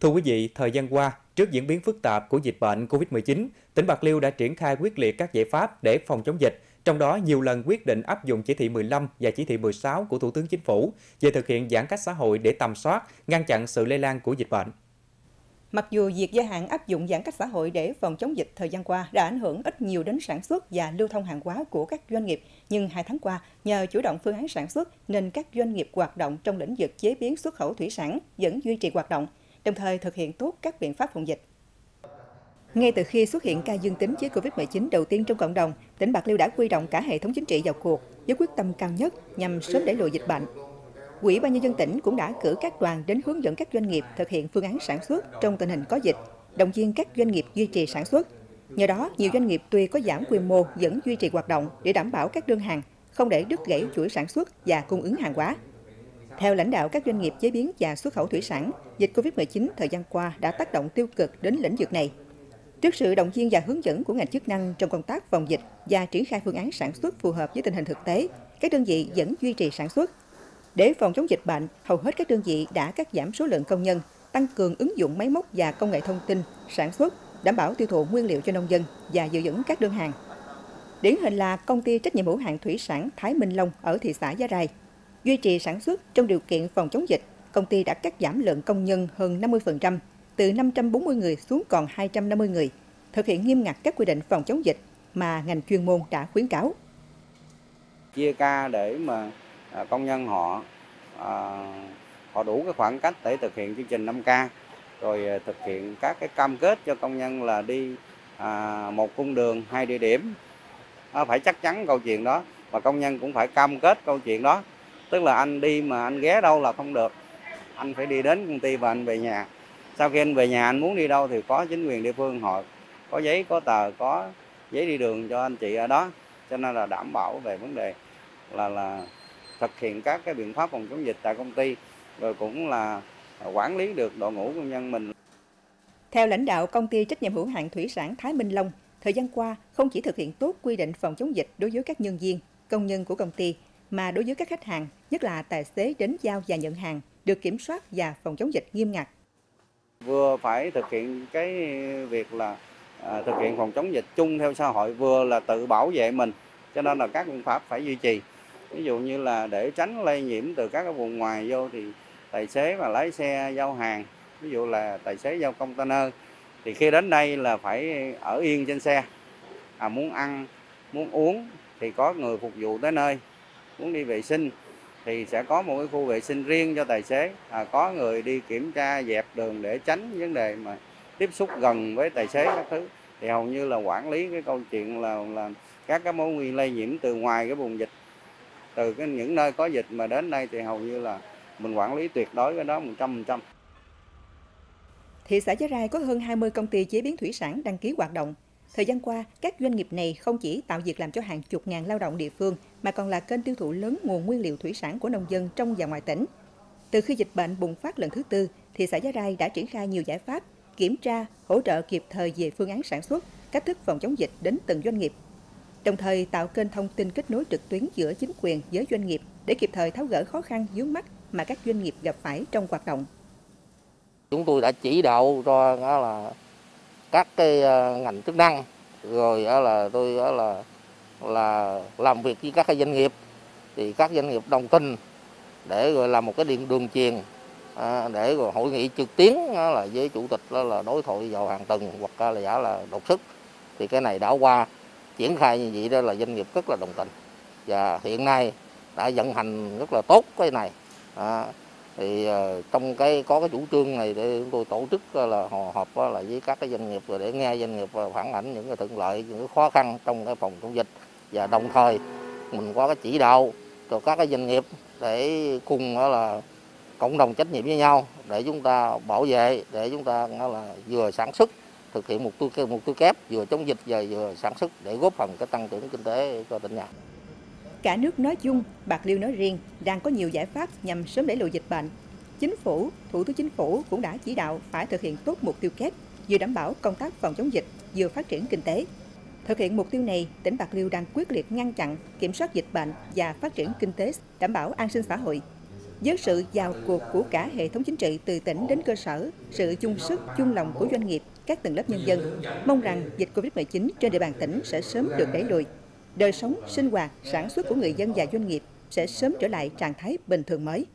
Thưa quý vị, thời gian qua, trước diễn biến phức tạp của dịch bệnh COVID-19, tỉnh Bạc Liêu đã triển khai quyết liệt các giải pháp để phòng chống dịch, trong đó nhiều lần quyết định áp dụng chỉ thị 15 và chỉ thị 16 của Thủ tướng Chính phủ về thực hiện giãn cách xã hội để tầm soát, ngăn chặn sự lây lan của dịch bệnh. Mặc dù việc gia hạn áp dụng giãn cách xã hội để phòng chống dịch thời gian qua đã ảnh hưởng ít nhiều đến sản xuất và lưu thông hàng hóa của các doanh nghiệp, nhưng hai tháng qua, nhờ chủ động phương án sản xuất nên các doanh nghiệp hoạt động trong lĩnh vực chế biến xuất khẩu thủy sản vẫn duy trì hoạt động, đồng thời thực hiện tốt các biện pháp phòng dịch. Ngay từ khi xuất hiện ca dương tính với COVID-19 đầu tiên trong cộng đồng, tỉnh Bạc Liêu đã quy động cả hệ thống chính trị vào cuộc với quyết tâm cao nhất nhằm sớm đẩy lùi dịch bệnh. Quỹ ban nhân dân tỉnh cũng đã cử các đoàn đến hướng dẫn các doanh nghiệp thực hiện phương án sản xuất trong tình hình có dịch, động viên các doanh nghiệp duy trì sản xuất. Nhờ đó, nhiều doanh nghiệp tuy có giảm quy mô vẫn duy trì hoạt động để đảm bảo các đơn hàng, không để đứt gãy chuỗi sản xuất và cung ứng hàng hóa. Theo lãnh đạo các doanh nghiệp chế biến và xuất khẩu thủy sản, dịch COVID-19 thời gian qua đã tác động tiêu cực đến lĩnh vực này. Trước sự động viên và hướng dẫn của ngành chức năng trong công tác phòng dịch và triển khai phương án sản xuất phù hợp với tình hình thực tế, các đơn vị vẫn duy trì sản xuất. Để phòng chống dịch bệnh, hầu hết các đơn vị đã cắt giảm số lượng công nhân, tăng cường ứng dụng máy móc và công nghệ thông tin, sản xuất, đảm bảo tiêu thụ nguyên liệu cho nông dân và giữ vững các đơn hàng. Điển hình là công ty trách nhiệm hữu hạn thủy sản Thái Minh Long ở thị xã Giá Rai. Duy trì sản xuất trong điều kiện phòng chống dịch, công ty đã cắt giảm lượng công nhân hơn 50%, từ 540 người xuống còn 250 người, thực hiện nghiêm ngặt các quy định phòng chống dịch mà ngành chuyên môn đã khuyến cáo. Chia ca để mà à, công nhân họ à, họ đủ cái khoảng cách để thực hiện chương trình 5K rồi à, thực hiện các cái cam kết cho công nhân là đi một cung đường hai địa điểm. Phải chắc chắn câu chuyện đó và công nhân cũng phải cam kết câu chuyện đó tức là anh đi mà anh ghé đâu là không được. Anh phải đi đến công ty và anh về nhà. Sau khi anh về nhà anh muốn đi đâu thì có chính quyền địa phương họ có giấy có tờ có giấy đi đường cho anh chị ở đó. Cho nên là đảm bảo về vấn đề là là thực hiện các cái biện pháp phòng chống dịch tại công ty rồi cũng là quản lý được đội ngũ công nhân mình. Theo lãnh đạo công ty trách nhiệm hữu hạn thủy sản Thái Minh Long, thời gian qua không chỉ thực hiện tốt quy định phòng chống dịch đối với các nhân viên, công nhân của công ty mà đối với các khách hàng, nhất là tài xế đến giao và nhận hàng, được kiểm soát và phòng chống dịch nghiêm ngặt. Vừa phải thực hiện cái việc là à, thực hiện phòng chống dịch chung theo xã hội, vừa là tự bảo vệ mình, cho nên là các biện pháp phải duy trì. Ví dụ như là để tránh lây nhiễm từ các cái vùng ngoài vô thì tài xế mà lái xe giao hàng, ví dụ là tài xế giao container, thì khi đến đây là phải ở yên trên xe, à, muốn ăn, muốn uống thì có người phục vụ tới nơi muốn đi vệ sinh thì sẽ có một cái khu vệ sinh riêng cho tài xế à, có người đi kiểm tra dẹp đường để tránh vấn đề mà tiếp xúc gần với tài xế các thứ thì hầu như là quản lý cái câu chuyện là là các cái mối nguy lây nhiễm từ ngoài cái vùng dịch từ cái những nơi có dịch mà đến đây thì hầu như là mình quản lý tuyệt đối cái đó 100%. Thị xã Giá Rai có hơn 20 công ty chế biến thủy sản đăng ký hoạt động. Thời gian qua, các doanh nghiệp này không chỉ tạo việc làm cho hàng chục ngàn lao động địa phương mà còn là kênh tiêu thụ lớn nguồn nguyên liệu thủy sản của nông dân trong và ngoài tỉnh. Từ khi dịch bệnh bùng phát lần thứ tư, thị xã Giá Rai đã triển khai nhiều giải pháp kiểm tra, hỗ trợ kịp thời về phương án sản xuất, cách thức phòng chống dịch đến từng doanh nghiệp. Đồng thời tạo kênh thông tin kết nối trực tuyến giữa chính quyền với doanh nghiệp để kịp thời tháo gỡ khó khăn vướng mắt mà các doanh nghiệp gặp phải trong hoạt động. Chúng tôi đã chỉ đạo cho là các cái ờ, ngành chức năng rồi là tôi là là làm việc với các cái doanh nghiệp. Thì các doanh nghiệp đồng tình để rồi làm một cái điện đường truyền à, để rồi hội nghị trực tuyến là với chủ tịch đó là đối thoại vào hàng tuần hoặc là giả là đột xuất. Thì cái này đã qua triển khai như vậy đó là doanh nghiệp rất là đồng tình. Và hiện nay đã vận hành rất là tốt cái này. À, thì ờ, trong cái, có cái chủ trương này để chúng tôi tổ chức ờ, là họp ờ, là với các cái doanh nghiệp, rồi để nghe doanh nghiệp phản ảnh những cái thuận lợi, những cái khó khăn trong cái phòng chống dịch và đồng thời, mình có cái chỉ đạo cho các cái doanh nghiệp để cùng đó là cộng đồng trách nhiệm với nhau để chúng ta bảo vệ, để chúng ta là vừa sản xuất, thực hiện mục tiêu mục tiêu kép, vừa chống dịch và vừa sản xuất để góp phần cái tăng trưởng kinh tế cho tỉnh nhà. Cả nước nói chung, Bạc Liêu nói riêng đang có nhiều giải pháp nhằm sớm đẩy lùi dịch bệnh. Chính phủ, Thủ tướng Chính phủ cũng đã chỉ đạo phải thực hiện tốt mục tiêu kép, vừa đảm bảo công tác phòng chống dịch, vừa phát triển kinh tế. Thực hiện mục tiêu này, tỉnh Bạc Liêu đang quyết liệt ngăn chặn, kiểm soát dịch bệnh và phát triển kinh tế, đảm bảo an sinh xã hội. Với sự vào cuộc của cả hệ thống chính trị từ tỉnh đến cơ sở, sự chung sức, chung lòng của doanh nghiệp, các tầng lớp nhân dân, mong rằng dịch Covid-19 trên địa bàn tỉnh sẽ sớm được đẩy lùi. Đời sống, sinh hoạt, sản xuất của người dân và doanh nghiệp sẽ sớm trở lại trạng thái bình thường mới.